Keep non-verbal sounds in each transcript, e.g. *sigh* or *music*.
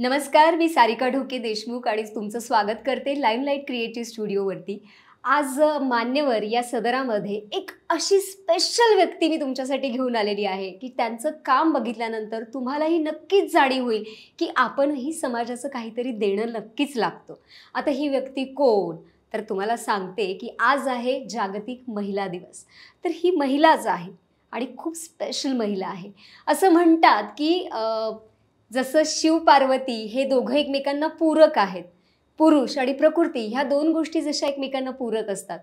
नमस्कार मी सारिका ढोके देशमुख आणि तुमचं स्वागत करते लाईमलाईट क्रिएटिव्ह स्टुडिओवरती आज मान्यवर या सदरामध्ये एक अशी स्पेशल व्यक्ती मी तुमच्यासाठी घेऊन आलेली आहे की त्यांचं काम बघितल्यानंतर तुम्हालाही नक्कीच जाणीव होईल की आपणही समाजाचं काहीतरी देणं नक्कीच लागतं. आता ही व्यक्ती कोण? तर तुम्हाला सांगते की आज आहे जागतिक महिला दिवस. तर ही महिलाच आहे आणि खूप स्पेशल महिला आहे. असं म्हणतात की जसं शिव पार्वती हे दोघं एकमेकांना पूरक आहेत. पुरुष आणि प्रकृती ह्या दोन गोष्टी जशा एकमेकांना पूरक असतात.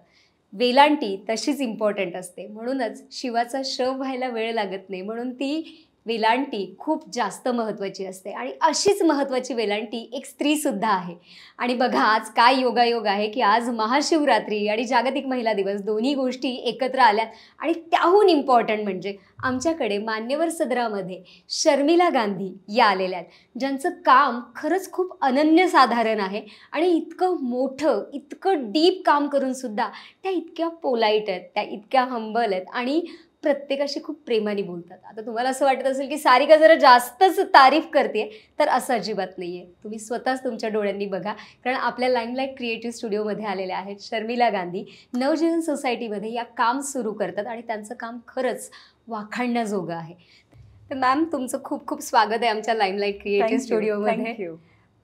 वेलांटी तशीच इम्पॉर्टंट असते. म्हणूनच शिवाचा शव व्हायला वेळ लागत नाही. म्हणून ती वेलांटी खूप जास्त महत्त्वाची असते. आणि अशीच महत्त्वाची वेलांटी एक स्त्रीसुद्धा आहे. आणि बघा आज काय योगायोग आहे की आज महाशिवरात्री आणि जागतिक महिला दिवस दोन्ही गोष्टी एकत्र आल्यात. आणि त्याहून इम्पॉर्टंट म्हणजे आमच्याकडे मान्यवर सदरामध्ये शर्मिला गांधी या आलेल्या आहेत. ज्यांचं काम खरंच खूप अनन्यसाधारण आहे. आणि इतकं मोठं इतकं डीप काम करूनसुद्धा त्या इतक्या पोलाईट आहेत त्या इतक्या हंबल आहेत. आणि प्रत्येकाशी खूप प्रेमाने बोलतात. आता तुम्हाला असं वाटत असेल की सारिका जरा जास्तच तारीफ करते तर असं अजिबात नाही आहे तुम्ही स्वतःच तुमच्या डोळ्यांनी बघा. कारण आपल्या लाईमलाईट क्रिएटिव्ह स्टुडिओमध्ये आलेल्या आहेत शर्मिला गांधी. नवजीवन सोसायटीमध्ये या काम सुरू करतात आणि त्यांचं काम खरंच वाखाणण्याजोगं आहे. तर मॅम तुमचं खूप खूप स्वागत आहे आमच्या लाईमलाईट क्रिएटिव्ह स्टुडिओमध्ये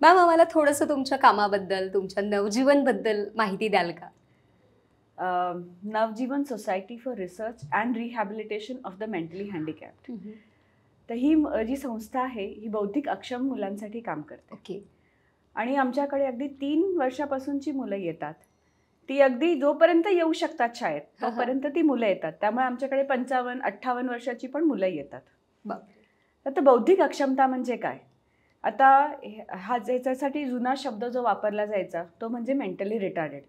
मॅम आम्हाला थोडंसं तुमच्या कामाबद्दल तुमच्या नवजीवनबद्दल माहिती द्याल का? Navjeevan society for research and rehabilitation of the mentally handicapped तर ही जी संस्था आहे ही बौद्धिक अक्षम मुलांसाठी काम करते. ओके. आणि आमच्याकडे अगदी तीन वर्षापासूनची मुलं येतात. ती अगदी जोपर्यंत येऊ शकतात शाळेत. तोपर्यंत ती मुलं येतात. त्यामुळे आमच्याकडे पंचावन्न अठ्ठावन्न वर्षाची पण मुलं येतात. आता बौद्धिक अक्षमता म्हणजे काय? आता हे- हा याच्यासाठी जुना शब्द जो वापरला जायचा तो म्हणजे मेंटली रिटार्डेड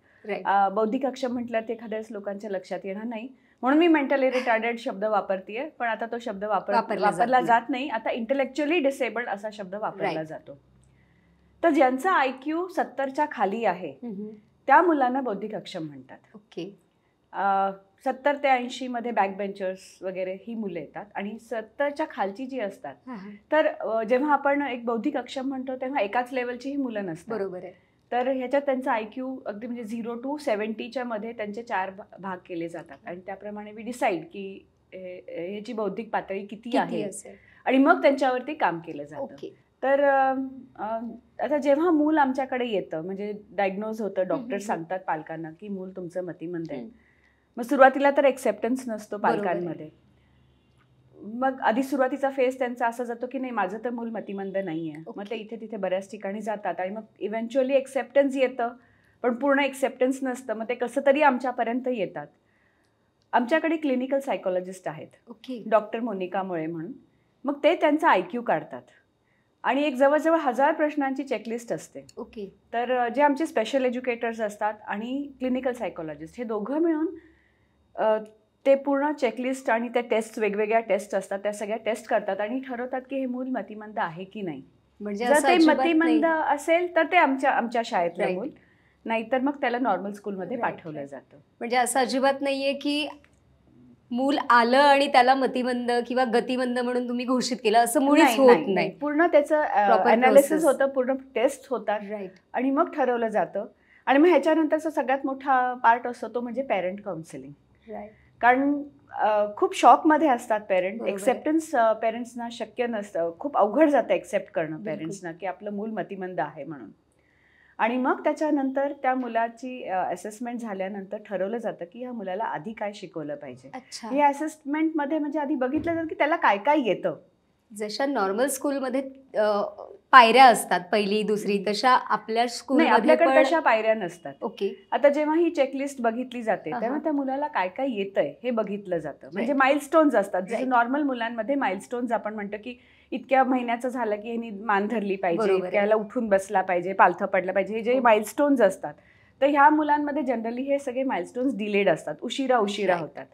बौद्धिक अक्षम म्हटलं ते एखाद्या लोकांच्या लक्षात येणार नाही. म्हणून मी मेंटली रिटार्डेड शब्द वापरतेय पण आता तो शब्द वापर वापरला जात नाही. आता इंटेलेक्च्युअली डिसेबल्ड असा शब्द वापरला. जातो. तर ज्यांचा आय क्यू सत्तरच्या खाली आहे त्या मुलांना बौद्धिक अक्षम म्हणतात. ओके. सत्तर ते ऐंशी मध्ये बॅक बेंचर्स वगैरे ही मुलं येतात आणि सत्तरच्या खालची जी असतात तर जेव्हा आपण एक बौद्धिक अक्षम म्हणतो तेव्हा एकाच लेवलची ही मुलं नसतात. बरोबर आहे. तर ह्याच्यात त्यांचा आय क्यू अगदी म्हणजे झिरो टू सेवन्टीच्या मध्ये त्यांचे चार भाग केले जातात आणि त्याप्रमाणे वी डिसाईड की ह्याची बौद्धिक पातळी किती आहे आणि मग त्यांच्यावरती काम केलं जातं तर आता जेव्हा मूल आमच्याकडे येतं म्हणजे डायग्नोज होतं डॉक्टर. सांगतात पालकांना की मूल तुमचं मतिमंद आहे. मग सुरुवातीला तर एक्सेप्टन्स नसतो. पालकांमध्ये मग आधी सुरुवातीचा फेज त्यांचा असा जातो की नाही माझं तर मूल मतिमंद नाही आहे मग ते. इथे तिथे बऱ्याच ठिकाणी जातात आणि मग इव्हेंच्युअली एक्सेप्टन्स येतं पण पूर्ण एक्सेप्टन्स नसतं. मग ते कसं तरी आमच्यापर्यंत येतात. आमच्याकडे क्लिनिकल सायकोलॉजिस्ट आहेत. ओके. डॉक्टर मोनिका मुळे म्हणून. मग ते त्यांचा आय क्यू काढतात. आणि एक जवळजवळ हजार प्रश्नांची चेकलिस्ट असते. ओके. तर जे आमचे स्पेशल एज्युकेटर्स असतात आणि क्लिनिकल सायकोलॉजिस्ट हे दोघं मिळून ते पूर्ण चेकलिस्ट आणि त्या टेस्ट वेगवेगळ्या टेस्ट असतात त्या सगळ्या टेस्ट करतात आणि ठरवतात की हे मूल मतिमंद आहे की नाही. म्हणजे जर ते मतिमंद. असेल तर ते आमच्या आमच्या शाळेतलं. मूल. नाहीतर मग त्याला नॉर्मल स्कूलमध्ये पाठवलं. जातं. म्हणजे असं अजिबात नाहीये की मूल आलं आणि त्याला मतिमंद किंवा गतिमंद म्हणून तुम्ही घोषित केलं असं मुळीच होत नाही, पूर्ण त्याचं अनालिसिस. होतं पूर्ण टेस्ट होतात राईट आणि मग ठरवलं जातं. आणि मग ह्याच्यानंतरचा सगळ्यात मोठा पार्ट असतो तो म्हणजे पेरेंट काउन्सिलिंग राईट कारण खूप शॉकमध्ये असतात पेरेंट. एक्सेप्टन्स पेरेंट्सना शक्य नसतं. खूप अवघड जातं एक्सेप्ट करणं. पेरेंट्सना की आपलं मूल मतिमंद आहे म्हणून. आणि मग त्याच्यानंतर त्या मुलाची असेसमेंट झाल्यानंतर ठरवलं जातं की ह्या मुलाला आधी काय शिकवलं पाहिजे. हे असेसमेंटमध्ये म्हणजे आधी बघितलं जातं की त्याला काय काय येतं. जशा नॉर्मल स्कूलमध्ये पायऱ्या असतात पहिली दुसरी तशा आपल्या स्कूलमध्ये आपल्याकडे तशा पायऱ्या नसतात ओके आता जेव्हा ही चेकलिस्ट बघितली जाते हा, तेव्हा हा. त्या मुलाला काय काय येतंय हे बघितलं जातं म्हणजे. माइलस्टोन्स असतात जसं. नॉर्मल मुलांमध्ये माइलस्टोन्स आपण म्हणतो की इतक्या महिन्याचं झालं की ह्यांनी मान धरली पाहिजे. इतक्याला उठून बसला पाहिजे पालथं पडलं पाहिजे हे जे हो. माइलस्टोन्स असतात तर ह्या मुलांमध्ये जनरली हे सगळे माइलस्टोन्स डिलेड असतात उशिरा उशिरा. होतात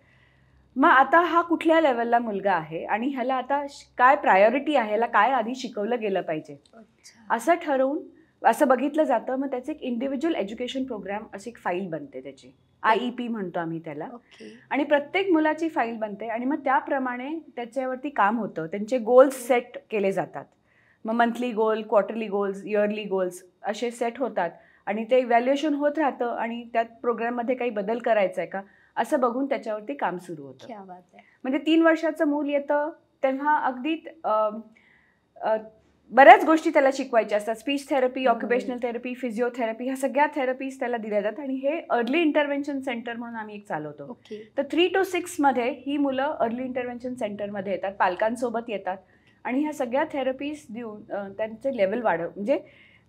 मग आता हा कुठल्या लेवलला मुलगा आहे आणि ह्याला आता काय प्रायोरिटी आहे? ह्याला काय आधी शिकवलं गेलं पाहिजे? असं ठरवून असं बघितलं जातं मग त्याचं एक इंडिव्हिज्युअल एज्युकेशन प्रोग्राम अशी एक फाईल बनते त्याची. आय ई पी म्हणतो आम्ही त्याला. आणि प्रत्येक मुलाची फाईल बनते आणि मग त्याप्रमाणे त्याच्यावरती काम होतं. त्यांचे गोल्स सेट केले जातात. मग monthly goal quarterly goals yearly goals असे सेट होतात. आणि ते इव्हॅल्युएशन होत राहतं आणि त्यात प्रोग्राममध्ये काही बदल करायचा आहे का? असं बघून त्याच्यावरती काम सुरू होतं. क्या बात आहे. म्हणजे तीन वर्षाचं मूल येतं तेव्हा अगदी बऱ्याच गोष्टी त्याला शिकवायच्या असतात. Speech therapy. Occupational therapy physiotherapy ह्या सगळ्या थेरपीज त्याला दिल्या जातात आणि हे अर्ली इंटरव्हेन्शन सेंटर म्हणून आम्ही एक चालवतो. तर थ्री टू सिक्समध्ये ही मुलं अर्ली इंटरव्हेन्शन सेंटरमध्ये येतात पालकांसोबत येतात आणि ह्या सगळ्या थेरपीज देऊन त्यांचे लेवल वाढव म्हणजे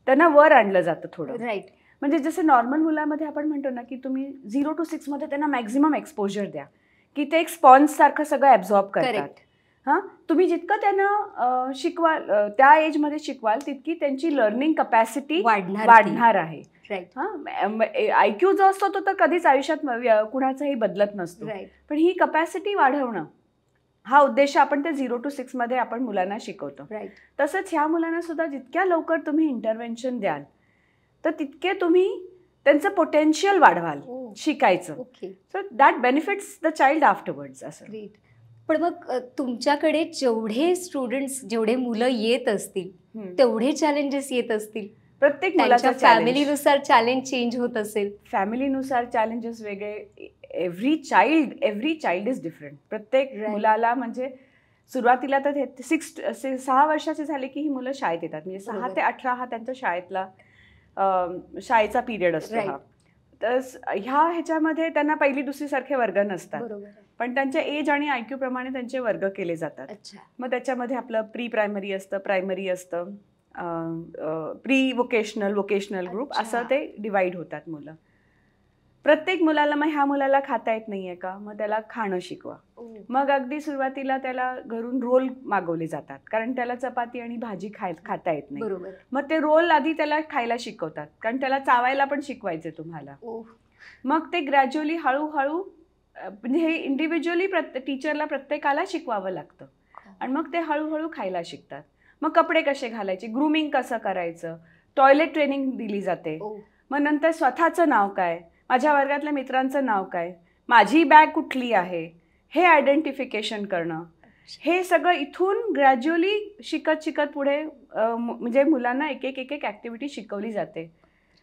त्यांना वर आणलं जातं थोडं. राईट. म्हणजे जसं नॉर्मल मुलामध्ये आपण म्हणतो ना की तुम्ही झिरो टू सिक्समध्ये त्यांना मॅक्झिमम एक्सपोजर द्या. की ते एक स्पॉन्ज सारखं सगळं ॲब्झॉर्ब करतात. हां? तुम्ही जितकं त्यांना शिकवाल त्या एजमध्ये शिकवाल तितकी त्यांची लर्निंग कपॅसिटी वाढणार आहे. राईट हां? आय क्यू जो असतो तो तर कधीच आयुष्यात कुणाचाही बदलत नसतो. पण ही कपॅसिटी वाढवणं हा उद्देश आपण ते झिरो टू सिक्समध्ये आपण मुलांना शिकवतो. तसंच ह्या मुलांना सुद्धा जितक्या लवकर तुम्ही इंटरव्हेन्शन द्याल तर तितके तुम्ही त्यांचं पोटेन्शियल वाढवाल ओ शिकायचं. Okay. So that benefits the child afterwards असं. पण मग तुमच्याकडे जेवढे स्टुडंट्स जेवढे मुलं येत असतील. तेवढे चॅलेंजेस येत असतील. प्रत्येक त्यांच्या मुलाचा फॅमिली फॅमिलीनुसार चॅलेंज चेंज होत असेल. फॅमिलीनुसार चॅलेंजेस वेगळे. Every child every child is different प्रत्येक. मुलाला म्हणजे सुरुवातीला तर सिक्स सहा वर्षाचे झाले की ही मुलं शाळेत येतात. म्हणजे सहा. ते अठरा हा त्यांचा शाळेतला शाळेचा पिरियड असतो. हा तर ह्या ह्याच्यामध्ये त्यांना पहिली दुसरी सारखे वर्ग नसतात. पण त्यांच्या एज आणि आयक्यू प्रमाणे त्यांचे वर्ग केले जातात अच्छा मग त्याच्यामध्ये आपलं प्री प्रायमरी असतं प्रायमरी असतं प्री वोकेशनल वोकेशनल ग्रुप. असं ते डिवाइड होतात मुलं प्रत्येक मुलाला मग ह्या मुलाला खाता येत नाहीये का? मग त्याला खाणं शिकवा. ओ, मग अगदी सुरुवातीला त्याला घरून रोल मागवले जातात. कारण त्याला चपाती आणि भाजी खाय खाता येत नाही. मग ते रोल आधी त्याला खायला शिकवतात. कारण त्याला चावायला पण शिकवायचे तुम्हाला. ओ मग ते ग्रॅज्युअली हळूहळू म्हणजे हे इंडिव्हिज्युअली प्रत्ये टीचरला प्रत्येकाला शिकवावं लागतं. आणि मग ते हळूहळू खायला शिकतात. मग कपडे कसे घालायचे? ग्रुमिंग कसं करायचं? टॉयलेट ट्रेनिंग दिली जाते. मग नंतर स्वतःचं नाव काय? माझ्या वर्गातल्या मित्रांचं नाव काय? माझी बॅग कुठली आहे? हे आयडेंटिफिकेशन करणं. हे सगळं इथून ग्रॅज्युअली शिकत शिकत पुढे म्हणजे मुलांना एक एक एक एक ॲक्टिव्हिटी शिकवली जाते.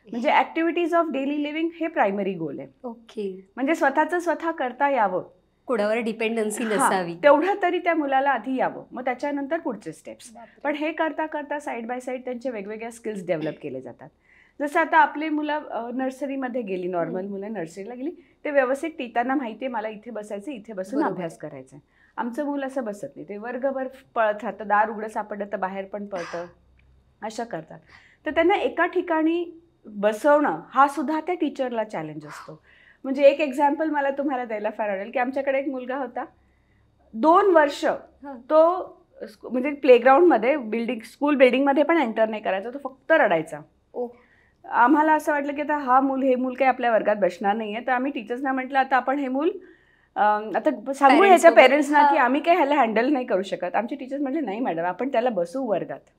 म्हणजे ॲक्टिव्हिटीज ऑफ डेली लिव्हिंग हे प्रायमरी गोल आहे. ओके. म्हणजे स्वतःचं स्वतः करता यावं. कोणावर डिपेंडन्सी नसावी. तेवढं तरी त्या मुलाला आधी यावं. मग त्याच्यानंतर पुढचे स्टेप्स. पण हे करता करता साईड बाय साईड त्यांचे वेगवेगळ्या स्किल्स डेव्हलप केले जातात. जसं आता आपली मुलं नर्सरीमध्ये गेली नॉर्मल. मुलं नर्सरीला गेली ते व्यवस्थित टी- त्यांना माहिती आहे मला इथे बसायचं इथे बसून. अभ्यास करायचा आमचं मूल असं बसत नाही ते वर्गभर पळत राहतं दार उघडं सापडलं तर बाहेर पण पळतं. अशा करतात. तर त्यांना एका ठिकाणी बसवणं हा सुद्धा त्या टीचरला चॅलेंज असतो. म्हणजे एक एक्झाम्पल मला तुम्हाला द्यायला फार आवडेल की आमच्याकडे एक मुलगा होता. दोन वर्ष तो म्हणजे प्लेग्राऊंडमध्ये बिल्डिंग स्कूल बिल्डिंगमध्ये पण एंटर नाही करायचा तो फक्त रडायचा. आम्हाला असं वाटलं की आता हा मूल हे मूल काही आपल्या वर्गात बसणार नाही आहे तर आम्ही टीचर्सना म्हटलं आता आपण हे मूल आता सांगू ह्याच्या. पेरेंट्सना की. आम्ही काही ह्याला हँडल नाही करू शकत आमचे टीचर्स म्हटले नाही मॅडम आपण त्याला बसवू वर्गात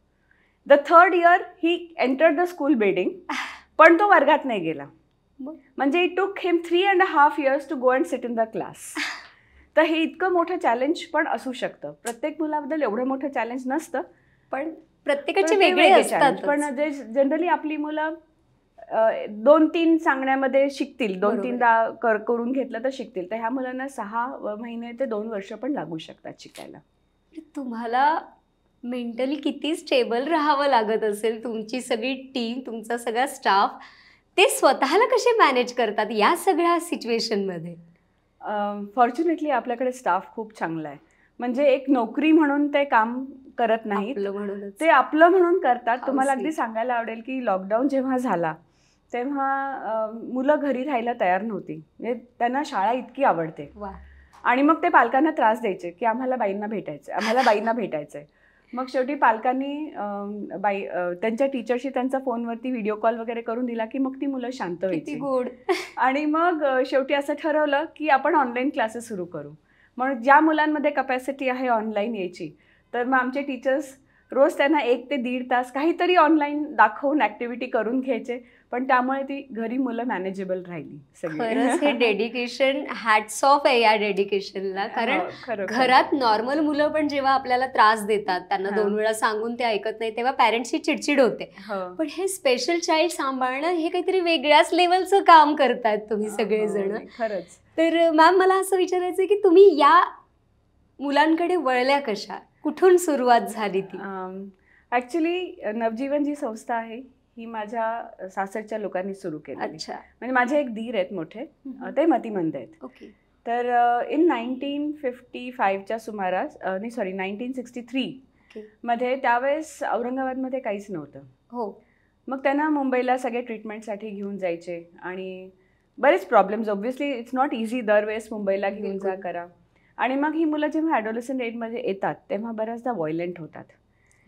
the third year he enter the school building पण तो वर्गात नाही गेला? म्हणजे it took him three and half years to go and sit in the class तर हे इतकं मोठं चॅलेंज पण असू शकतं प्रत्येक मुलाबद्दल एवढं मोठं चॅलेंज नसतं पण प्रत्येकाचे वेगळे. असतात पण जे जनरली आपली मुलं दोन तीन सांगण्यामध्ये शिकतील. दोन. तीनदा कर करून घेतलं तर शिकतील. तर ह्या मुलांना सहा महिने ते दोन वर्ष पण लागू शकतात शिकायला. तुम्हाला मेंटली किती स्टेबल राहावं लागत असेल? तुमची सगळी टीम तुमचा सगळा स्टाफ ते स्वतःला कसे मॅनेज करतात या सगळ्या सिच्युएशनमध्ये? फॉर्च्युनेटली आपल्याकडे स्टाफ खूप चांगला आहे. म्हणजे एक नोकरी म्हणून ते काम करत नाहीत. ते आपलं म्हणून करतात. तुम्हाला. अगदी सांगायला आवडेल की लॉकडाऊन जेव्हा झाला तेव्हा मुलं घरी राहायला तयार नव्हती. म्हणजे त्यांना शाळा इतकी आवडते. आणि मग ते पालकांना त्रास द्यायचे की आम्हाला बाईंना भेटायचं आम्हाला बाईंना भेटायचंय. मग शेवटी पालकांनी बाई त्यांच्या टीचरशी त्यांचा फोनवरती व्हिडिओ कॉल वगैरे करून दिला की मग ती मुलं शांत व्हायची. गोड. आणि मग शेवटी असं ठरवलं की आपण ऑनलाईन क्लासेस सुरू करू. म्हणून ज्या मुलांमध्ये कपॅसिटी आहे ऑनलाईन यायची तर मग आमचे टीचर्स रोज त्यांना एक ते दीड तास काहीतरी ऑनलाईन दाखवून ऍक्टिव्हिटी करून घ्यायचे. पण त्यामुळे ती घरी मुलं मॅनेजेबल राहिली हे डेडिकेशन हॅट्स ऑफ आहे या डेडिकेशनला कारण हो, खरं. घरात नॉर्मल मुलं पण जेव्हा आपल्याला त्रास देतात त्यांना. दोन वेळा सांगून ते ऐकत नाही तेव्हा पॅरेंट्सची चिडचिड होते. हो. पण हे स्पेशल चाइल्ड सांभाळणं हे काहीतरी वेगळ्याच लेवलचं काम करतायत तुम्ही सगळेजण. हो, खरंच. तर मॅम मला असं विचारायचं की तुम्ही या मुलांकडे वळल्या कशा? कुठून सुरुवात झाली ती? ऍक्च्युली नवजीवन जी संस्था आहे. ही माझ्या सासरच्या लोकांनी सुरू केली अच्छा. म्हणजे माझे एक दीर आहेत मोठे ते मतिमंद आहेत. ओके. तर इन नाईन्टीन फिफ्टी फाईव्हच्या सुमारास नाही सॉरी नाईन्टीन सिक्स्टी थ्री मध्ये त्यावेळेस औरंगाबादमध्ये काहीच नव्हतं. हो. मग त्यांना मुंबईला सगळे ट्रीटमेंटसाठी घेऊन जायचे आणि बरेच problems obviously it's not easy दरवेळेस मुंबईला घेऊन जा. करा. आणि मग ही मुलं जेव्हा ॲडोलसन एजमध्ये येतात तेव्हा बऱ्याचदा व्हायलंट होतात.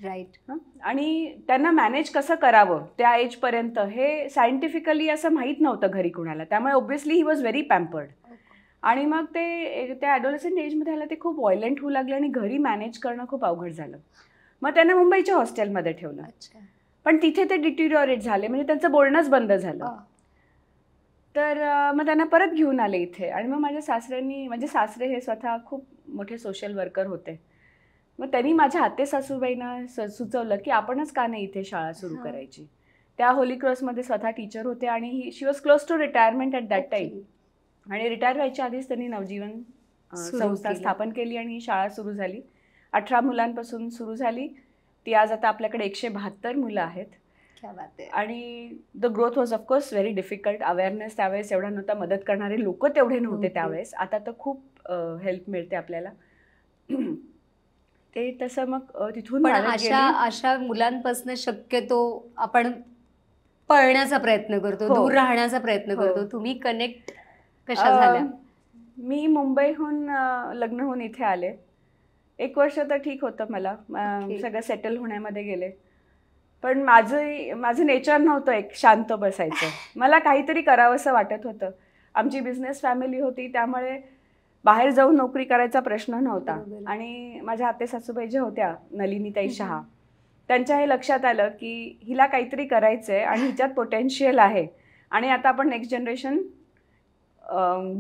राईट? आणि त्यांना मॅनेज कसं करावं त्या एजपर्यंत हे सायंटिफिकली असं माहीत नव्हतं घरी कुणाला. त्यामुळे obviously he was very pampered आणि मग ते त्या ॲडोलसंट एजमध्ये आलं ते खूप व्हायलंट होऊ लागले आणि घरी मॅनेज करणं खूप अवघड झालं. मग त्यांना मुंबईच्या हॉस्टेलमध्ये ठेवलं. पण तिथे ते डिटिरिओरेट झाले म्हणजे त्यांचं बोलणंच बंद झालं. तर मग त्यांना परत घेऊन आले इथे. आणि मग माझ्या सासऱ्यांनी म्हणजे सासरे हे स्वतः खूप मोठे सोशल वर्कर होते. मग त्यांनी माझ्या आते सासूबाईंना सुचवलं की आपणच का नाही इथे शाळा सुरू. करायची? त्या होली क्रॉसमध्ये स्वतः टीचर होते आणि he she was close to retirement at that time. आणि रिटायर व्हायच्या आधीच त्यांनी नवजीवन संस्था. स्थापन केली आणि ही शाळा सुरू झाली. अठरा मुलांपासून सुरू झाली. ती आज आता आपल्याकडे एकशे बहात्तर मुलं आहेत. आणि the growth was of course very difficult awareness त्यावेळेस एवढा नव्हता. मदत करणारे लोक तेवढे नव्हते. त्यावेळेस. आता तर खूप हेल्प मिळते आपल्याला. ते तसं मग तिथून अशा. अशा मुलांपासून शक्यतो आपण पळण्याचा प्रयत्न करतो हो. दूर राहण्याचा प्रयत्न हो. करतो तुम्ही कनेक्ट कशा झाल्या मी मुंबईहून लग्न होऊन इथे आले एक वर्ष तर ठीक होतं मला. सगळं सेटल होण्यामध्ये गेले पण माझं माझं नेचर नव्हतं एक शांत बसायचं *laughs* मला काहीतरी करावंसं वाटत होतं आमची बिझनेस फॅमिली होती त्यामुळे बाहेर जाऊन नोकरी करायचा प्रश्न नव्हता. आणि माझ्या आते सासूबाई ज्या होत्या नलिनीताई. शहा त्यांच्या हे लक्षात आलं की हिला काहीतरी करायचं आहे आणि हिच्यात पोटेन्शियल आहे आणि आता आपण नेक्स्ट जनरेशन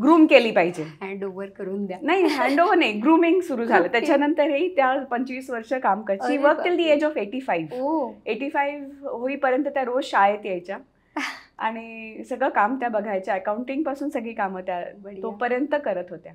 ग्रूम केली पाहिजे हँड ओव्हर करून द्या नाही हँड ओव्हर नाही ग्रुमिंग सुरू झालं. त्याच्यानंतरही त्या पंचवीस वर्ष काम करते अरे work till the. Age of eighty five five होईपर्यंत त्या रोज शाळेत यायच्या *laughs* आणि सगळं काम त्या बघायच्या. अकाउंटिंगपासून सगळी कामं त्या. तोपर्यंत करत होत्या.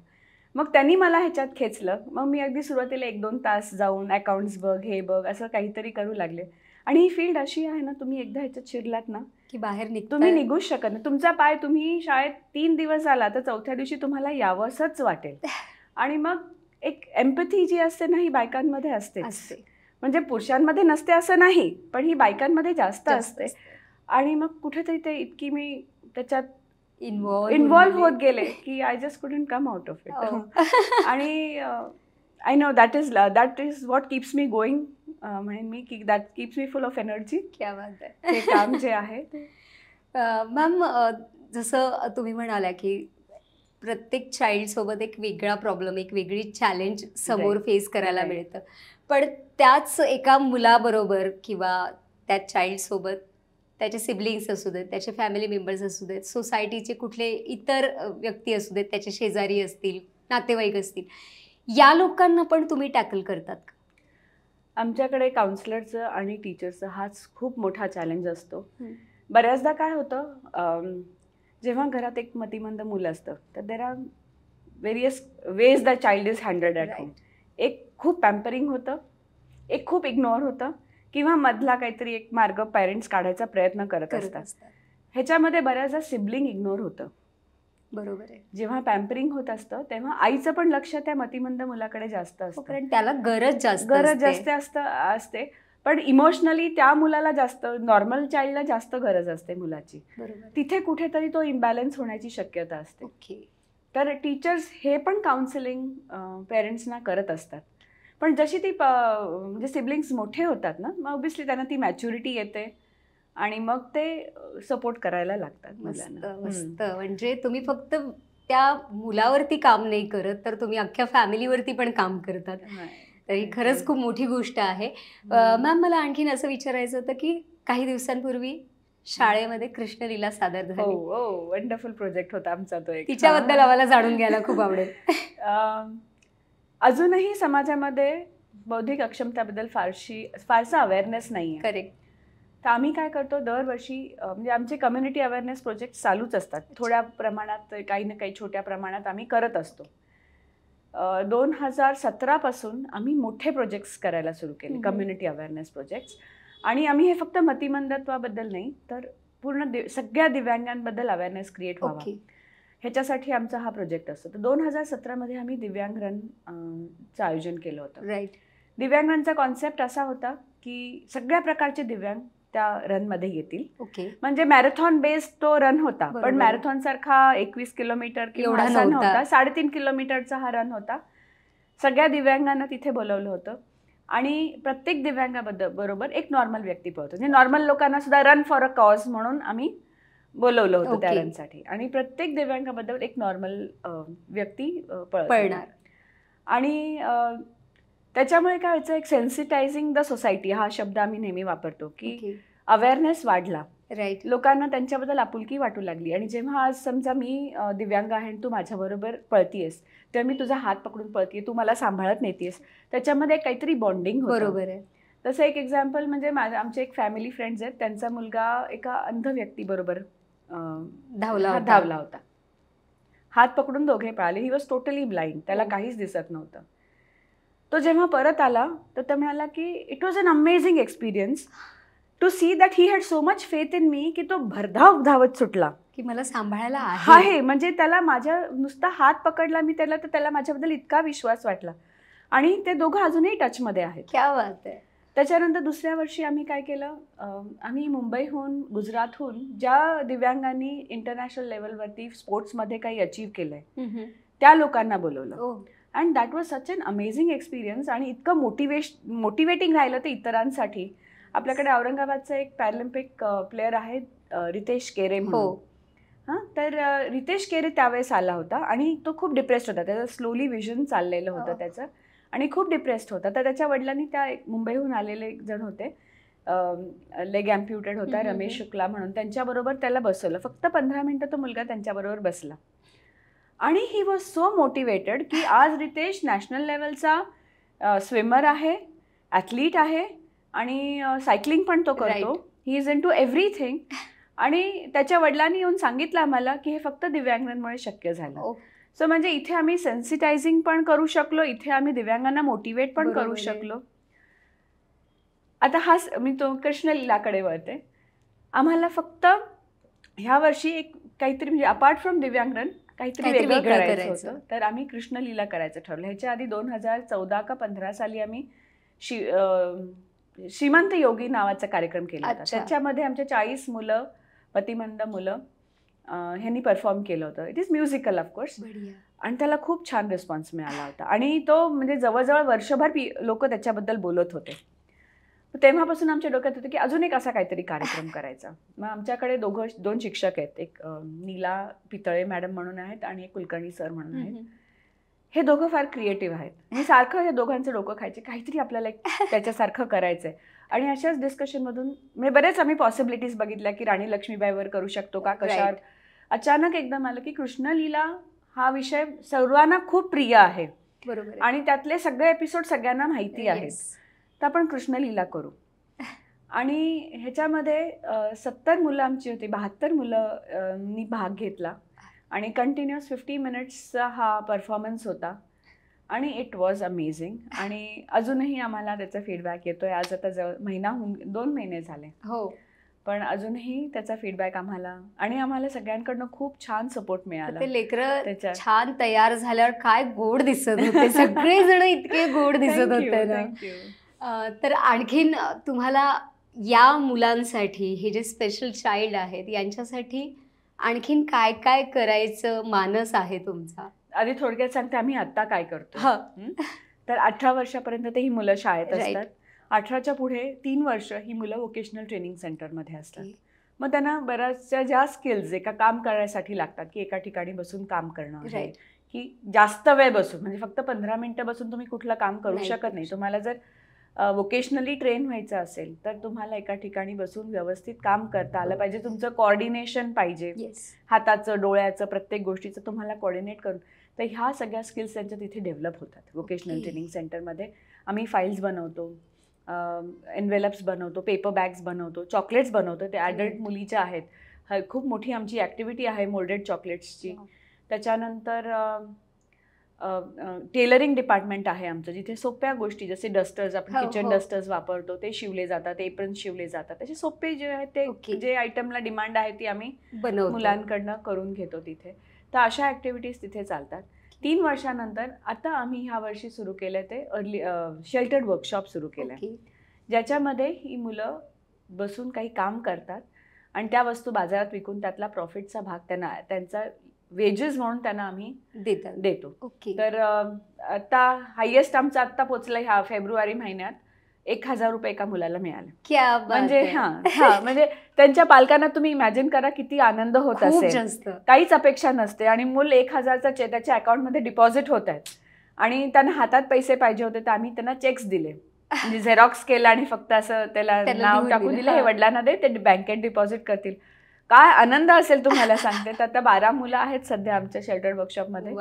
मग त्यांनी मला ह्याच्यात खेचलं. मग मी अगदी सुरुवातीला एक दोन तास जाऊन अकाउंट्स बघ हे बघ असं काहीतरी करू लागले. आणि ही फील्ड अशी आहे ना तुम्ही एकदा ह्याच्यात शिरलात ना की बाहेर निघता तुम्ही निघूच शकत नाही. तुमचा पाय तुम्ही शाळेत तीन दिवस आला तर चौथ्या दिवशी तुम्हाला यावंसच वाटेल. *laughs* आणि मग एक एम्पथी जी असते ना ही बायकांमध्ये असते असते. म्हणजे पुरुषांमध्ये नसते असं नाही पण ही बायकांमध्ये जास्त असते. आणि मग कुठेतरी ते इतकी मी त्याच्यात इन्व्हॉल्व इन्व्हॉल्व्ह होत गेले की I just couldn't come out of. It आणि I know that is that is what keeps me going म्हणेन मी की that keeps me full of energy क्या बात आहे काम जे आहे *laughs* मॅम जसं तुम्ही म्हणाल्या की प्रत्येक चाइल्ड सोबत एक वेगळा प्रॉब्लेम एक वेगळी चॅलेंज समोर. फेस करायला. मिळतं पण त्याच एका मुलाबरोबर किंवा त्या चाइल्ड सोबत त्याचे सिबलिंग्स असू देत त्याचे फॅमिली मेंबर्स असू देत सोसायटीचे कुठले इतर व्यक्ती असू देत त्याचे शेजारी असतील नातेवाईक असतील या लोकांना पण तुम्ही टॅकल करतात का? आमच्याकडे काउन्सिलरचं आणि टीचरचं हाच खूप मोठा चॅलेंज असतो. बऱ्याचदा काय होतं जेव्हा घरात एक मतिमंद मुलं असतं तर there are various ways the child is handled at home एक खूप पॅम्परिंग होतं एक खूप इग्नोर होतं किंवा मधला काहीतरी एक मार्ग पॅरेंट्स काढायचा प्रयत्न करत असतात. ह्याच्यामध्ये बऱ्याचदा सिबलिंग इग्नोर होतं. बरोबर आहे. जेव्हा पॅम्परिंग होत असतं तेव्हा आईचं पण लक्ष त्या मतिमंद मुलाकडे जास्त हो, असतं. कारण त्याला गरज जास्त गरज. जास्त असतं असते. पण इमोशनली त्या मुलाला जास्त नॉर्मल चाइल्डला जास्त गरज असते मुलाची. तिथे कुठेतरी तो इम्बॅलन्स होण्याची शक्यता असते. तर टीचर्स हे पण काउन्सिलिंग पेरेंट्सना करत असतात. पण जशी ती प- म्हणजे सिबलिंग्स मोठे होतात ना मग ऑब्विसली त्यांना ती मॅच्युरिटी येते आणि मग ते सपोर्ट करायला लागतात मुलांना. मस्त म्हणजे तुम्ही फक्त त्या मुलावरती काम नाही करत तर तुम्ही अख्ख्या फॅमिलीवरती पण काम करतात. तर ही खरंच. खूप मोठी गोष्ट आहे. मॅम मला आणखीन असं विचारायचं होतं की काही दिवसांपूर्वी शाळेमध्ये कृष्णलीला सादर हो झाली. हो वंडरफुल प्रोजेक्ट होता आमचा तो एक. तिच्याबद्दल आम्हाला जाणून घ्यायला खूप आवडेल. *laughs* अजूनही समाजामध्ये बौद्धिक अक्षमताबद्दल फारशी फारसा अवेअरनेस नाही आहे करेक्ट तर आम्ही काय करतो दरवर्षी म्हणजे आमचे कम्युनिटी अवेअरनेस प्रोजेक्ट चालूच असतात. थोड्या प्रमाणात काही ना काही छोट्या प्रमाणात आम्ही करत असतो. दोन हजार सतरापासून आम्ही मोठे प्रोजेक्ट्स करायला सुरू केले. कम्युनिटी अवेअरनेस प्रोजेक्ट्स आणि आम्ही हे फक्त मतिमंदत्वाबद्दल नाही तर पूर्ण दि सगळ्या दिव्यांगांबद्दल अवेअरनेस क्रिएट व्हावा. ह्याच्यासाठी आमचा हा प्रोजेक्ट असतो. तर दोन हजार सतरामध्ये आम्ही दिव्यांग रन चं आयोजन केलं होतं. राईट दिव्यांग रनचा कॉन्सेप्ट असा होता की सगळ्या प्रकारचे दिव्यांग त्या रनमध्ये येतील. ओके म्हणजे मॅरेथॉन बेस्ड तो रन होता. पण मॅरेथॉन सारखा एकवीस किलोमीटर एवढा नव्हता. नव्हता. साडेतीन किलोमीटरचा हा रन होता. सगळ्या दिव्यांगांना तिथे बोलवलं होतं. आणि प्रत्येक दिव्यांगाबद्दल बरोबर एक नॉर्मल व्यक्ती पळतो म्हणजे नॉर्मल लोकांना सुद्धा रन फॉर अ कॉज म्हणून आम्ही बोलवलं होतं Okay. आणि प्रत्येक दिव्यांगाबद्दल एक नॉर्मल व्यक्ती अ, पळत पळणार. आणि अ, त्याच्यामुळे काय व्हायचं एक सेन्सिटायझिंग द सोसायटी हा शब्द आम्ही नेहमी वापरतो की अवेअरनेस वाढला. राईट लोकांना त्यांच्याबद्दल आपुलकी वाटू लागली. आणि जेव्हा आज समजा मी अ, दिव्यांग आहे आणि तू माझ्याबरोबर पळतीयस तेव्हा मी तुझा हात पकडून पळतीये तू मला सांभाळत नेतीयस त्याच्यामध्ये काहीतरी बॉन्डिंग बरोबर आहे. तसं एक एक्झाम्पल म्हणजे माझ्या आमचे एक फॅमिली फ्रेंड्स आहेत त्यांचा मुलगा एका अंध व्यक्तीबरोबर धावला. धावला होता. हात पकडून दोघे पळाले. ही वॉज टोटली ब्लाइंड त्याला हो. काहीच दिसत नव्हतं. तो जेव्हा परत आला तर तो म्हणाला की it was an amazing experience to see that he had so much faith in me की तो भरधाव धावत सुटला. की मला सांभाळायला आहे. आहे म्हणजे त्याला माझ्या नुसता हात पकडला मी त्याला तर त्याला माझ्याबद्दल इतका विश्वास वाटला. आणि ते दोघं अजूनही टचमध्ये आहेत. क्या बात आहे. त्याच्यानंतर दुसऱ्या वर्षी आम्ही काय केलं? आम्ही मुंबईहून गुजरातहून ज्या दिव्यांगांनी इंटरनॅशनल लेवलवरती स्पोर्ट्समध्ये काही अचीव केलं आहे. त्या लोकांना बोलवलं. And that was such an amazing experience आणि इतकं मोटिवेश मोटिवेटिंग राहिलं ते इतरांसाठी. आपल्याकडे औरंगाबादचं एक पॅरालिम्पिक प्लेअर आहे रितेश केरे हो. हां तर रितेश केरे त्यावेळेस आला होता आणि तो खूप डिप्रेस्ड होता. त्याचं स्लोली विजन चाललेलं होतं. त्याचं. आणि खूप डिप्रेस्ड होता. तर त्याच्या वडिलांनी त्या एक मुंबईहून आलेले एक जण होते. लेग अम्प्युटेड होता रमेश. शुक्ला म्हणून. त्यांच्याबरोबर त्याला बसवलं. फक्त पंधरा मिनटं तो मुलगा त्यांच्याबरोबर बसला. आणि ही वॉज सो मोटिवेटेड की आज रितेश नॅशनल लेवलचा स्विमर आहे ॲथलीट आहे आणि सायकलिंग पण तो करतो. He is into everything आणि त्याच्या वडिलांनी येऊन सांगितलं आम्हाला की हे फक्त दिव्यांगांमुळे शक्य झालं. सो म्हणजे इथे आम्ही सेन्सिटायझिंग पण करू शकलो इथे आम्ही दिव्यांगांना मोटिवेट पण करू. शकलो आता हा मी तो कृष्ण लीलाकडे वळते आम्हाला फक्त ह्या वर्षी एक काहीतरी म्हणजे अपार्ट फ्रॉम दिव्यांगरन काहीतरी वेगळं करायचं. होतं तर आम्ही कृष्ण लीला करायचं ठरवलं ह्याच्या आधी दोन हजार चौदा का पंधरा साली आम्ही शि श्रीमंत योगी नावाचा कार्यक्रम केला होता. त्याच्यामध्ये आमच्या चाळीस मुलं पतिमंद मुलं ह्यांनी परफॉर्म केलं होतं. इट इज म्युझिकल ऑफकोर्स आणि त्याला खूप छान रिस्पॉन्स मिळाला होता. आणि तो म्हणजे जवळजवळ वर्षभर पी लोक त्याच्याबद्दल बोलत होते. तेव्हापासून आमच्या डोक्यात होतं की अजून एक असा काहीतरी कार्यक्रम करायचा. मग आमच्याकडे दोघं दोन शिक्षक आहेत. एक नीला पितळे मॅडम म्हणून आहेत आणि एक कुलकर्णी सर म्हणून आहेत. हे दोघं फार क्रिएटिव्ह आहेत. मी सारखं या दोघांचं डोकं खायचे. काहीतरी आपल्याला एक *laughs* त्याच्यासारखं करायचंय. आणि अशाच डिस्कशनमधून म्हणजे बरेच आम्ही पॉसिबिलिटीज बघितल्या की राणी लक्ष्मीबाईवर करू शकतो का? कशावर. अचानक एकदम आलं की कृष्णलीला हा विषय सर्वांना खूप प्रिय आहे. बरोबर. आणि त्यातले सगळे एपिसोड सगळ्यांना माहिती आहेत. तर आपण कृष्णलीला करू. *laughs* आणि ह्याच्यामध्ये सत्तर मुलं आमची होती बहात्तर मुलं अ, नी भाग घेतला. आणि कंटिन्युअस फिफ्टी मिनिट्सचा हा परफॉर्मन्स होता. आणि इट वॉज अमेझिंग आणि *laughs* अजूनही आम्हाला त्याचा फीडबॅक येतोय. आज आता जवळ महिना होऊन दोन महिने झाले. हो. पण अजूनही त्याचा फीडबॅक आम्हाला आणि आम्हाला सगळ्यांकडनं खूप छान सपोर्ट मिळाला. ते लेकरं छान तयार झाल्यावर काय गोड दिसत होते? *laughs* सगळे जण इतके गोड दिसत होते तर आणखीन तुम्हाला या मुलांसाठी हे जे स्पेशल चाइल्ड आहेत यांच्यासाठी आणखीन काय काय करायचं मानस आहे तुमचा? आधी थोडक्यात सांगते आम्ही आता काय करतो? तर अठरा वर्षापर्यंत ते ही मुलं शाळेत. असतात. अठराच्या पुढे तीन वर्ष ही मुलं वोकेशनल ट्रेनिंग सेंटरमध्ये असतात. मग त्यांना बऱ्याचशा ज्या स्किल्स एका काम करण्यासाठी लागतात की एका ठिकाणी बसून काम करणं Right. की जास्त वेळ बसून म्हणजे फक्त पंधरा मिनिटं बसून तुम्ही कुठलं काम करू शकत नाही. तुम्हाला जर वोकेशनली ट्रेन व्हायचं असेल तर तुम्हाला एका ठिकाणी बसून व्यवस्थित काम करता आलं पाहिजे तुमचं कॉर्डिनेशन पाहिजे हाताचं डोळ्याचं प्रत्येक गोष्टीचं तुम्हाला कॉर्डिनेट करून तर ह्या सगळ्या स्किल्स त्यांच्या तिथे डेव्हलप होतात वोकेशनल Okay. ट्रेनिंग सेंटरमध्ये आम्ही फाईल्स बनवतो एनवेलप्स बनवतो पेपर बॅग्स बनवतो चॉकलेट्स बनवतो. ते ॲडल्ट. मुलीच्या आहेत. ह- खूप मोठी आमची ॲक्टिव्हिटी आहे मोल्डेड चॉकलेट्सची त्याच्यानंतर टेलरिंग डिपार्टमेंट आहे आमचं जिथे सोप्या गोष्टी जसे डस्टर्स आपण हो, किचन हो. डस्टर्स वापरतो ते शिवले जातात एप्रन शिवले जातात. तसे सोपे जे आहेत ते. जे आयटमला डिमांड आहे ती आम्ही मुलांकडनं करून घेतो तिथे. तर अशा ॲक्टिव्हिटीज तिथे चालतात. तीन वर्षानंतर आता आम्ही ह्या वर्षी सुरू केलं ते अर्ली शेल्टर्ड वर्कशॉप सुरू केलं ओके. ज्याच्यामध्ये ही मुलं बसून काही काम करतात आणि त्या वस्तू बाजारात विकून त्यातला प्रॉफिटचा भाग त्यांना त्यांचा वेजेस म्हणून त्यांना आम्ही देतात. देतो. ओके. तर आता हायेस्ट आमचं आत्ता पोचलं ह्या फेब्रुवारी महिन्यात. एक हजार रुपये एका मुलाला मिळाले. क्या बात म्हणजे. हा हा म्हणजे त्यांच्या पालकांना तुम्ही इमॅजिन करा किती आनंद होत असेल. काहीच अपेक्षा नसते आणि मूल एक हजारचा चे त्याच्या अकाउंटमध्ये डिपॉझिट होत आहेत. आणि त्यांना हातात पैसे पाहिजे होते तर आम्ही त्यांना चेक्स दिले. म्हणजे झेरॉक्स केला आणि फक्त असं त्याला नाव टाकून दिलं, हे. वडिलांना दे ते बँकेत डिपॉझिट करतील. काय आनंद असेल तुम्हाला सांगते. तर आता बारा मुलं आहेत सध्या आमच्या शेल्टर वर्कशॉपमध्ये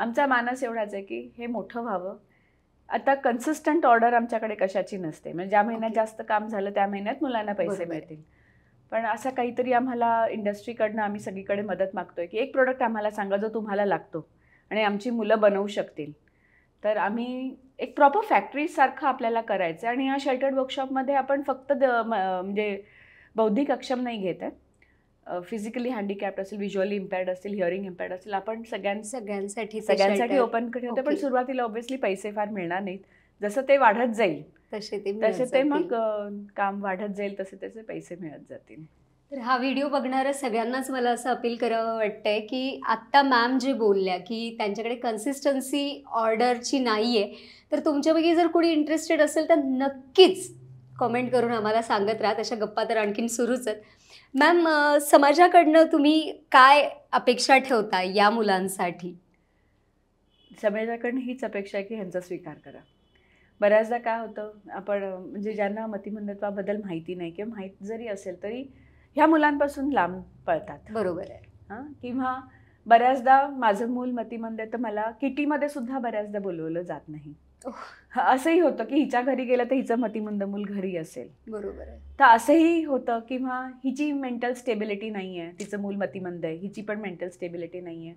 आमचा मानस एवढाच आहे की हे मोठं व्हावं. आता कन्सिस्टंट ऑर्डर आमच्याकडे कशाची नसते म्हणजे ज्या महिन्यात. जास्त काम झालं त्या महिन्यात मुलांना पैसे. मिळतील पण असं काहीतरी आम्हाला इंडस्ट्रीकडनं आम्ही सगळीकडे मदत मागतोय की एक प्रोडक्ट आम्हाला सांगा जो तुम्हाला लागतो आणि आमची मुलं बनवू शकतील तर आम्ही एक प्रॉपर फॅक्टरीसारखं आपल्याला करायचं आहे आणि या शेल्टर्ड वर्कशॉपमध्ये आपण फक्त म्हणजे बौद्धिक अक्षम नाही घेत आहे फिजिकली हँडिकॅप्ड असेल व्हिज्युअली इम्पॅर्ड असतील हिअरिंग इम्पॅर्ड असेल आपण सगळ्यांचं सगळ्यांसाठी सगळ्यांसाठी ओपन ठेवते पण. सुरुवातीला ऑब्व्हियसली पैसे फार मिळणार नाहीत. जसं ते वाढत जाईल तसे ते तसे ते मग काम वाढत जाईल तसे त्याचे पैसे मिळत जातील. तर हा व्हिडिओ बघणाऱ्या सगळ्यांनाच मला असं अपील करावं वाटतंय की आत्ता मॅम जे बोलल्या की त्यांच्याकडे कन्सिस्टन्सी ऑर्डरची नाही आहे तर तुमच्यापैकी जर कोणी इंटरेस्टेड असेल तर नक्कीच कमेंट करून आम्हाला सांगत राहा. तशा गप्पा तर आणखीन सुरूच आहेत. मॅम समाजाकडनं तुम्ही काय अपेक्षा ठेवता या मुलांसाठी? समाजाकडनं हीच अपेक्षा आहे की ह्यांचा स्वीकार करा. बऱ्याचदा काय होतं आपण म्हणजे ज्यांना मतिमंदत्वाबद्दल माहिती नाही किंवा माहीत जरी असेल तरी ह्या मुलांपासून लांब पळतात. बरोबर आहे. हां? किंवा बऱ्याचदा माझं मूल मतिमंद आहे तर मला किटीमध्ये सुद्धा बऱ्याचदा बोलवलं जात नाही. असंही होतं की हिच्या घरी गेलं तर हिचं मतिमंद मूल घरी असेल. बरोबर आहे. तर असंही होतं किंवा हिची मेंटल स्टेबिलिटी नाही आहे तिचं मूल मतिमंद आहे हिची पण मेंटल स्टेबिलिटी नाही आहे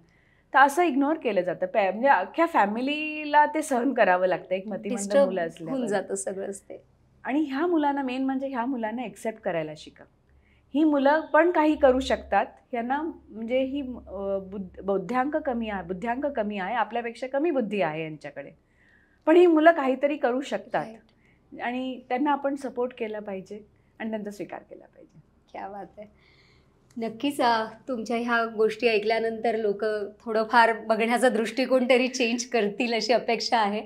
तर असं इग्नोर केलं जातं. पॅ- म्हणजे अख्ख्या फॅमिलीला ते सहन करावं लागतं एक मतिमंद मुलं असल्यावर. जातं सगळंच ते. आणि ह्या मुलांना मेन म्हणजे ह्या मुलांना एक्सेप्ट करायला शिका. ही मुलं पण काही करू शकतात. यांना म्हणजे ही बुद्ध बौद्ध्यांक कमी आहे बुद्ध्यांक कमी आहे आपल्यापेक्षा कमी बुद्धी आहे यांच्याकडे. पण ही मुलं काहीतरी करू शकतात. आणि त्यांना आपण सपोर्ट केला पाहिजे आणि त्यांचा स्वीकार केला पाहिजे. क्या बात आहे. नक्कीच तुमच्या ह्या गोष्टी ऐकल्यानंतर लोक थोडंफार बघण्याचा दृष्टिकोन तरी चेंज करतील अशी अपेक्षा आहे.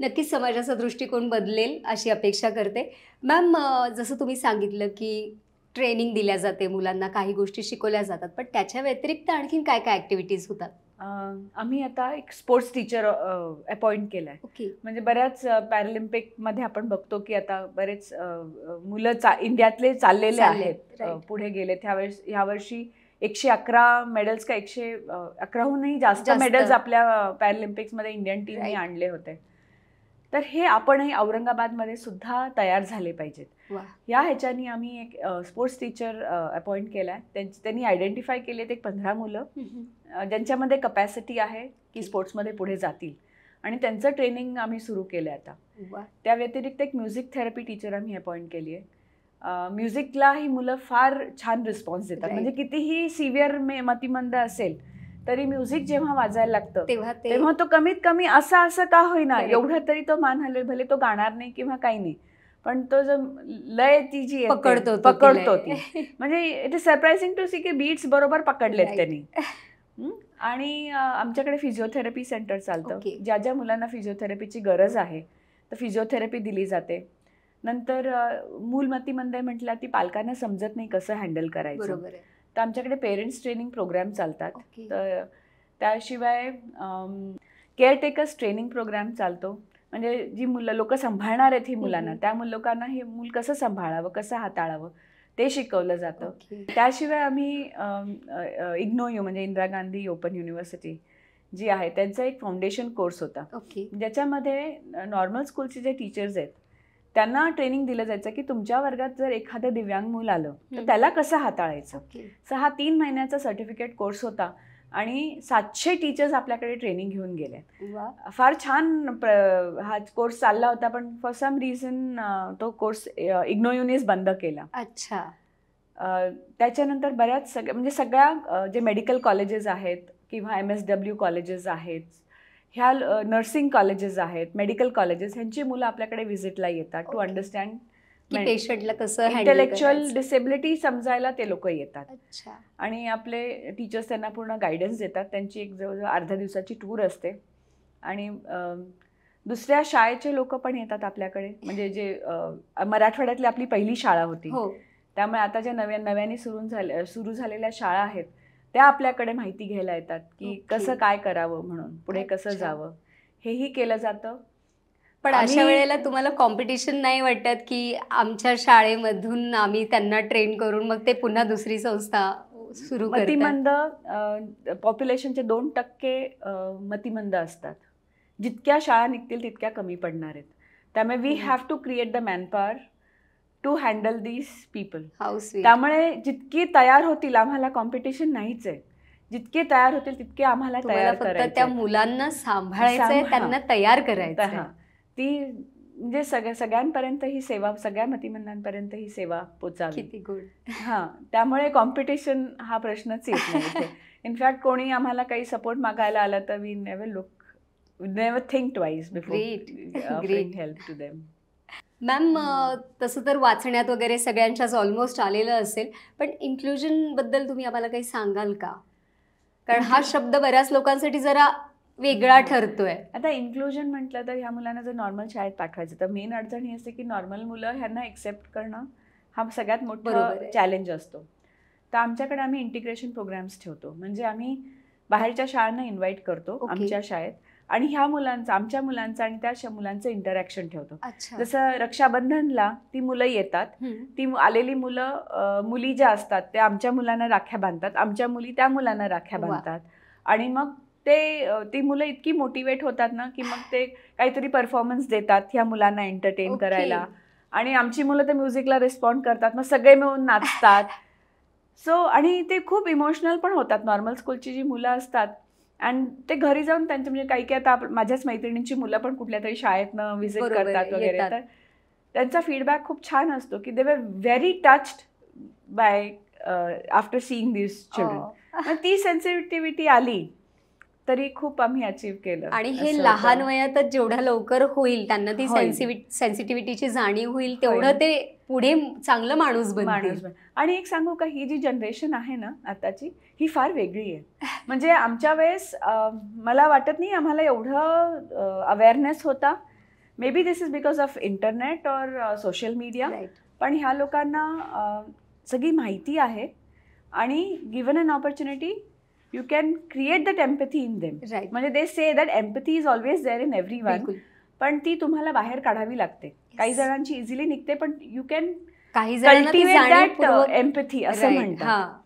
नक्कीच समाजाचा दृष्टिकोन बदलेल अशी अपेक्षा करते. मॅम जसं तुम्ही सांगितलं की ट्रेनिंग दिल्या जाते मुलांना काही गोष्टी शिकवल्या जातात पण त्याच्या व्यतिरिक्त आणखीन काय काय ॲक्टिव्हिटीज होतात? आम्ही आता एक स्पोर्ट्स टीचर अपॉइंट केला आहे म्हणजे बऱ्याच पॅरालिम्पिकमध्ये आपण बघतो की आता बरेच मुलं चा इंडियातले चाललेले आहेत. पुढे गेलेत ह्यावेळेस ह्यावर्षी एकशे अकरा मेडल्स का एकशे अकराहूनही जास्त. मेडल्स आपल्या पॅरालिम्पिक्समध्ये इंडियन टीमने. आणले होते तर हे आपणही औरंगाबादमध्ये सुद्धा तयार झाले पाहिजेत या ह्याच्यानी आम्ही एक स्पोर्ट्स टीचर अपॉइंट केला आहे त्यांची त्यांनी आयडेंटिफाय केलेत एक पंधरा मुलं. ज्यांच्यामध्ये कपॅसिटी आहे की स्पोर्ट्समध्ये पुढे जातील. आणि त्यांचं ट्रेनिंग आम्ही सुरू केलं आहे आता त्या व्यतिरिक्त एक म्युझिक थेरपी टीचर आम्ही अपॉइंट केली आहे म्युझिकला ही मुलं फार छान रिस्पॉन्स देतात. म्हणजे कितीही सिव्हिअर मतिमंद असेल तरी म्युझिक जेव्हा वाजायला लागतं तेव्हा ते तेव्हा तो कमीत कमी असा असं का होईना. एवढं तरी तो मान हलवेल भले तो गाणार नाही किंवा काही नाही. पण तो जो लय ती जी पकडतो पकडतो. ती. म्हणजे it is surprising to see की बीट्स बरोबर पकडलेत. त्यांनी? *laughs* आणि आमच्याकडे फिजिओथेरपी सेंटर चालतं. Okay. ज्या ज्या मुलांना फिजिओथेरपीची गरज आहे तर फिजिओथेरपी दिली जाते. नंतर अं, मूल मतिमंद आहे म्हटलं ती पालकांना समजत नाही कसं हँडल करायचं. तर आमच्याकडे पेरेंट्स ट्रेनिंग प्रोग्राम चालतात. तर त्याशिवाय केअरटेकर्स ट्रेनिंग प्रोग्राम चालतो. म्हणजे जी मुलं लोक सांभाळणार आहेत ही मुलांना. त्या मुल लोकांना हे मूल कसं सांभाळावं कसं हाताळावं ते शिकवलं जातं. त्याशिवाय आम्ही इग्नोयू म्हणजे इंदिरा गांधी ओपन युनिव्हर्सिटी जी आहे त्यांचा एक फाउंडेशन कोर्स होता ज्याच्यामध्ये नॉर्मल स्कूलचे जे टीचर्स आहेत त्यांना ट्रेनिंग दिलं जायचं की तुमच्या वर्गात जर एखादं दिव्यांग मूल आलं तर. त्याला कसं हाताळायचं सो हा तीन महिन्याचा सर्टिफिकेट कोर्स होता आणि सातशे टीचर्स आपल्याकडे ट्रेनिंग घेऊन गेले फार छान प्र- हा कोर्स चालला होता पण फॉर सम रिझन तो कोर्स इग्नोयुनीस बंद केला. अच्छा. त्याच्यानंतर बऱ्याच सगळ्या म्हणजे सगळ्या जे मेडिकल कॉलेजेस आहेत किंवा एम एस डब्ल्यू कॉलेजेस आहेत ह्या नर्सिंग कॉलेजेस आहेत मेडिकल कॉलेजेस ह्यांची मुलं आपल्याकडे व्हिजिटला येतात टू. अंडरस्टँड की पेशंटला कसं इंटेलेक्च्युअल. डिसेबिलिटी समजायला ते लोक येतात. अच्छा. आणि आपले टीचर्स त्यांना पूर्ण गायडन्स देतात. त्यांची एक जवळजवळ अर्ध्या दिवसाची टूर असते. आणि दुसऱ्या शाळेचे लोक पण येतात आपल्याकडे. म्हणजे जे मराठवाड्यातली आपली पहिली शाळा होती. हो. त्यामुळे आता ज्या नव्या नव्याने सुरू झाल्या सुरू झालेल्या शाळा आहेत त्या आपल्याकडे माहिती घ्यायला येतात की. कसं काय करावं म्हणून पुढे कसं. जावं. हेही केलं जातं. पण अशा वेळेला तुम्हाला कॉम्पिटिशन नाही वाटत की आमच्या शाळेमधून आम्ही त्यांना ट्रेन करून मग ते पुन्हा दुसरी संस्था सुरू मतिमंद पॉप्युलेशनचे दोन टक्के मतिमंद असतात. जितक्या शाळा निघतील तितक्या कमी पडणार आहेत. त्यामुळे we. Have to create the manpower to handle these people त्यामुळे जितकी तयार होतील आम्हाला कॉम्पिटिशन नाहीच आहे. जितके तयार होतील तितके आम्हाला तयार त्या. मुलांना सांभाळायचंय सांभाळ- त्यांना तयार करायचं ती म्हणजे सगळ्या सगळ्यांपर्यंत ही सेवा सगळ्या मतिमंदांपर्यंत ही सेवा पोचावी. किती गुड हा त्यामुळे कॉम्पिटिशन हा प्रश्नच येत नाही इनफॅक्ट *laughs* कोणी आम्हाला काही सपोर्ट मागायला आलं तर we never look never think twice. Before Great. Help to them ma'am तसं तर वाचण्यात वगैरे सगळ्यांच्याच ऑलमोस्ट आलेलं असेल पण inclusion बद्दल तुम्ही आम्हाला काही सांगाल का? कारण हा शब्द बऱ्याच लोकांसाठी जरा वेगळा. ठरतोय आता इन्क्लुजन म्हटलं तर ह्या मुलांना जर नॉर्मल शाळेत पाठवायचं तर मेन अडचण ही असते की नॉर्मल मुलं ह्यांना एक्सेप्ट करणं हा सगळ्यात मोठा. चॅलेंज असतो तर आमच्याकडे आम्ही इंटिग्रेशन प्रोग्राम्स ठेवतो म्हणजे आम्ही बाहेरच्या शाळांना इन्व्हाइट करतो. आमच्या शाळेत आणि ह्या मुलांचं आमच्या मुलांचं आणि त्या मुलांचं इंटरॅक्शन ठेवतो जसं रक्षाबंधनला ती मुलं येतात. ती आलेली मुलं मुली ज्या असतात त्या आमच्या मुलांना राख्या बांधतात आमच्या मुली त्या मुलांना राख्या. बांधतात आणि मग ते ती मुलं इतकी मोटिवेट होतात ना की मग ते काहीतरी परफॉर्मन्स देतात ह्या मुलांना एंटरटेन. करायला. आणि आमची मुलं तर म्युझिकला रिस्पॉन्ड करतात मग सगळे मिळून नाचतात. *laughs* सो आणि ते खूप इमोशनल पण होतात. नॉर्मल स्कूलची जी मुलं असतात आणि ते घरी जाऊन त्यांचे म्हणजे काही काही आता माझ्याच मैत्रिणींची मुलं पण कुठल्या तरी शाळेतनं व्हिजिट करतात वगैरे. तर त्यांचा फीडबॅक खूप छान असतो की they were very touched by after seeing this children ती सेन्सिटिव्हिटी आली तरी खूप आम्ही अचीव्ह केलं आणि हे लहान. वयातच जेवढ्या लवकर होईल त्यांना ती. सेन्सिटिव्हिटीची जाणीव होईल तेवढं. ते पुढे चांगलं माणूस माणूस आणि एक सांगू का ही जी जनरेशन आहे ना आताची ही फार वेगळी आहे *laughs* म्हणजे आमच्या वेळेस मला वाटत नाही आम्हाला एवढं अवेअरनेस होता may be this is because of internet और सोशल मीडिया. पण ह्या लोकांना सगळी माहिती आहे आणि given an opportunity you can create that empathy in them Right. म्हणजे they say that empathy is always there in every one पण ती तुम्हाला बाहेर काढावी लागते. काही जणांची इझिली निघते पण यू कॅन काही दॅट एम्पथी असं Right. म्हणतात. हा.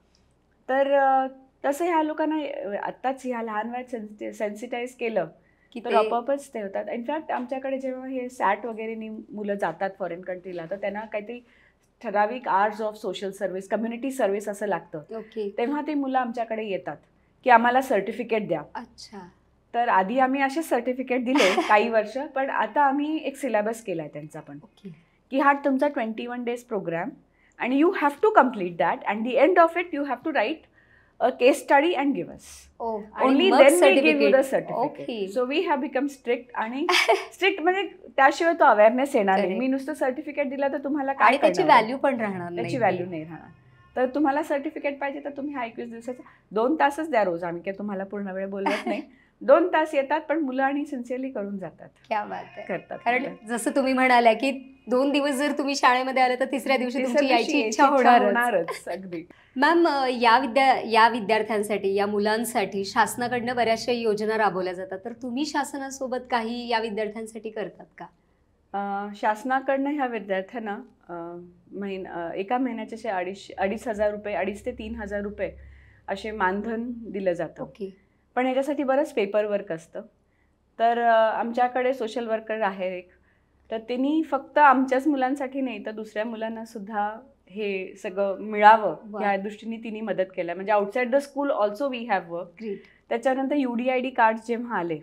तर अं, तसं ह्या लोकांना आत्ताच ह्या लहान वयात सेन्सिटाईज केलं की तर आपोआपच ते होतात इनफॅक्ट आमच्याकडे जेव्हा हे सॅट वगैरे नी मुलं जातात फॉरेन कंट्रीला तर त्यांना काहीतरी ठराविक hours of social service community service असं लागतं. तेव्हा ती मुलं आमच्याकडे येतात. की आम्हाला सर्टिफिकेट द्या. अच्छा. तर आधी आम्ही असेच सर्टिफिकेट दिले *laughs* काही वर्ष पण आता आम्ही एक सिलेबस केला आहे त्यांचा पण. की हा तुमचा twenty one days programme and you have to complete that and the end of it you have to write a case study and give us only then we give you the certificate so we have become strict आणि *laughs* strict म्हणजे त्याशिवाय तो awareness येणार नाही. मी नुसतं certificate दिलं तर तुम्हाला काय त्याची? व्हॅल्यू पण राहणार त्याची व्हॅल्यू नाही राहणार. तर तुम्हाला सर्टिफिकेट पाहिजे तर तुम्ही हा एकवीस दिवसाचा दोन तासच द्या रोज आम्ही काय तुम्हाला पूर्ण वेळ बोलत नाही. *laughs* दोन तास येतात पण मुलं आणि सिन्सिअरली करून जातात. क्या बात करतात कारण. जसं तुम्ही म्हणाल्या की दोन दिवस जर तुम्ही शाळेमध्ये आले तर तिसऱ्या दिवशी तुमची यायची इच्छा होणार होणारच. अगदी. *laughs* मॅम या विद्या या विद्यार्थ्यांसाठी या मुलांसाठी शासनाकडनं बऱ्याचशा योजना राबवल्या जातात. तर तुम्ही शासनासोबत काही या विद्यार्थ्यांसाठी करतात का? शासनाकडनं ह्या विद्यार्थ्यांना महिन एका महिन्याचे असे अडीच अडीच हजार रुपये अडीच ते तीन हजार रुपये असे मानधन दिलं जातं. ओके. पण ह्याच्यासाठी बरंच पेपर वर्क असतं. तर आमच्याकडे सोशल वर्कर आहे एक. तर त्यांनी फक्त आमच्याच मुलांसाठी नाही तर दुसऱ्या मुलांना सुद्धा हे सगळं मिळावं. या दृष्टीने तिने मदत केल्या. म्हणजे outside the school also we have work त्याच्यानंतर U D I D card जेव्हा आले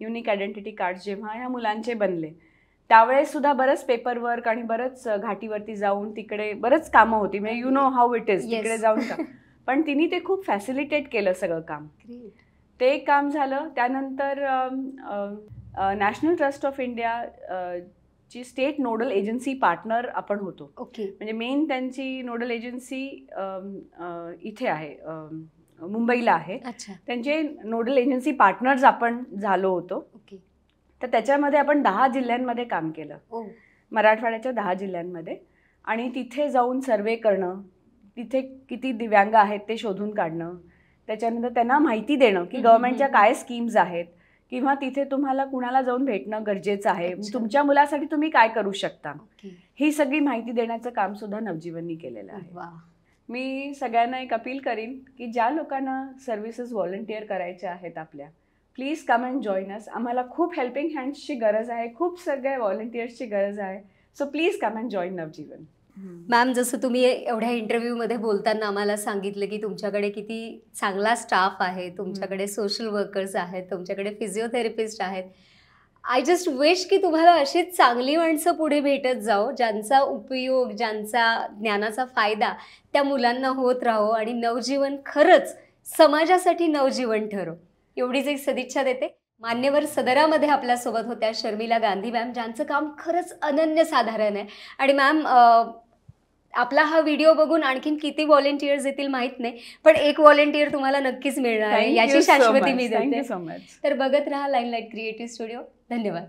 युनिक आयडेंटिटी कार्ड जेव्हा ह्या मुलांचे बनले त्यावेळेस सुद्धा बरंच पेपर वर्क आणि बरंच घाटीवरती जाऊन तिकडे बरच कामं होती. म्हणजे you know how it is. तिकडे जाऊन का? *laughs* पण तिने ते खूप फॅसिलिटेट केलं सगळं काम. ते एक काम झालं. त्यानंतर नॅशनल ट्रस्ट ऑफ इंडिया ची स्टेट नोडल एजन्सी पार्टनर आपण होतो. ओके म्हणजे मेन त्यांची नोडल एजन्सी इथे आहे. मुंबईला आहे. त्यांचे नोडल एजन्सी पार्टनर्स आपण झालो होतो. तर त्याच्यामध्ये आपण दहा जिल्ह्यांमध्ये काम केलं. ओ मराठवाड्याच्या दहा जिल्ह्यांमध्ये. आणि तिथे जाऊन सर्वे करणं तिथे किती दिव्यांग आहेत ते शोधून काढणं त्याच्यानंतर त्यांना माहिती देणं की गव्हर्नमेंटच्या. काय स्कीम्स आहेत किंवा तिथे तुम्हाला कुणाला जाऊन भेटणं गरजेचं आहे. तुमच्या मुलासाठी तुम्ही काय करू शकता? ही सगळी माहिती देण्याचं काम सुद्धा नवजीवननी केलेलं आहे. वा मी सगळ्यांना एक अपील करीन की ज्या लोकांना सर्व्हिसेस व्हॉलंटिअर करायच्या आहेत आपल्या please come and join us आम्हाला खूप हेल्पिंग हँड्सची गरज आहे. खूप सगळ्या व्हॉलंटिअर्सची गरज आहे. So please come and join Navjeevan. Ma'am जसं तुम्ही एवढ्या इंटरव्ह्यूमध्ये बोलताना आम्हाला सांगितलं की तुमच्याकडे किती चांगला स्टाफ आहे तुमच्याकडे सोशल वर्कर्स आहेत तुमच्याकडे फिजिओथेरपिस्ट आहेत. आय जस्ट विश की तुम्हाला अशीच चांगली माणसं पुढे भेटत जाओ ज्यांचा उपयोग ज्यांचा ज्ञानाचा फायदा त्या मुलांना होत राहो आणि नवजीवन खरंच समाजासाठी नवजीवन ठरो. एवढीच एक सदिच्छा देते. मान्यवर सदरामध्ये आपल्यासोबत होत्या शर्मिला गांधी मॅम ज्यांचं काम खरंच अनन्यसाधारण आहे. आणि मॅम आपला हा व्हिडिओ बघून आणखीन किती व्हॉलेंटियर्स येतील माहीत नाही पण एक व्हॉलेंटियर तुम्हाला नक्कीच मिळणार आहे. याची शाश्वती मी देते. तर बघत राहा लाईन लाइट क्रिएटिव्ह स्टुडिओ धन्यवाद.